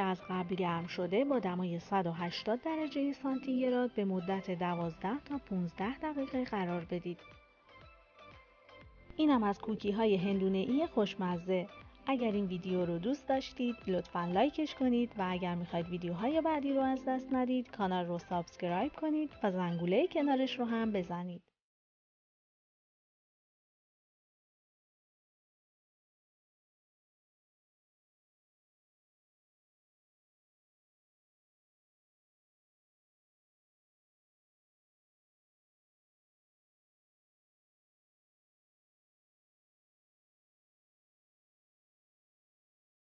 از قبل گرم شده با دمای 180 درجه سانتیگراد به مدت 12 تا 15 دقیقه قرار بدید. اینم از کوکی های هندونه ای خوشمزه. اگر این ویدیو رو دوست داشتید لطفا like ش کنید و اگر می‌خواید ویدیوهای بعدی رو از دست ندید کانال رو subscribe کنید و زنگوله کنارش رو هم بزنید.